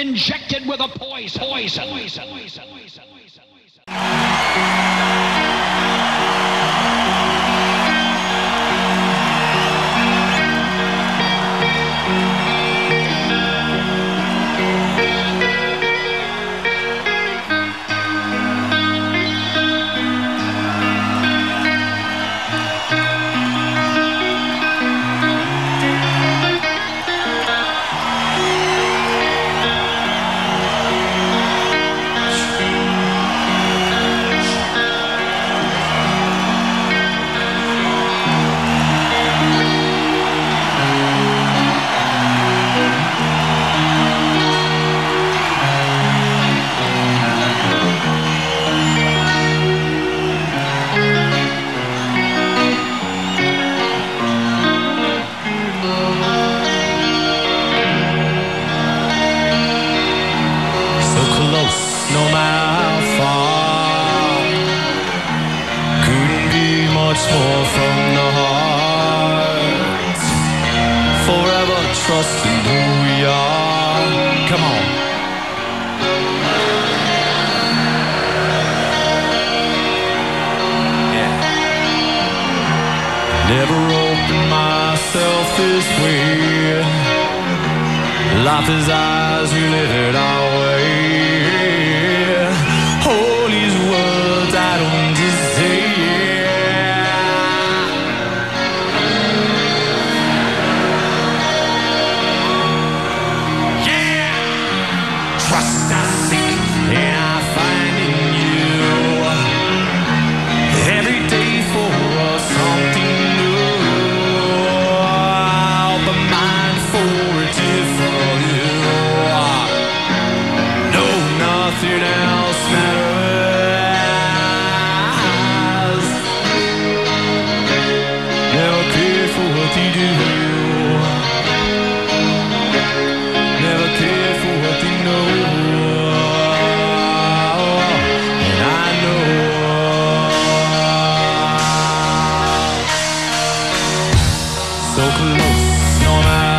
injected with a poison. poison. poison. poison. pour from the heart. Forever trusting who we are. Come on. Yeah. Never opened myself this way. Life is ours, we live it all. 僕の名前